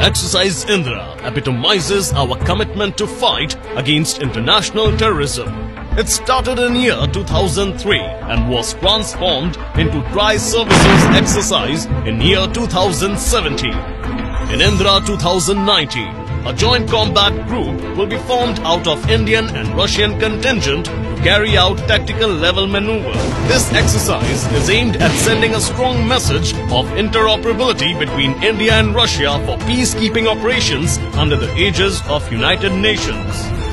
Exercise Indra epitomizes our commitment to fight against international terrorism. It started in year 2003 and was transformed into Tri-Services Exercise in year 2017. In Indra 2019, a joint combat group will be formed out of Indian and Russian contingent carry out tactical level maneuver. This exercise is aimed at sending a strong message of interoperability between India and Russia for peacekeeping operations under the aegis of United Nations.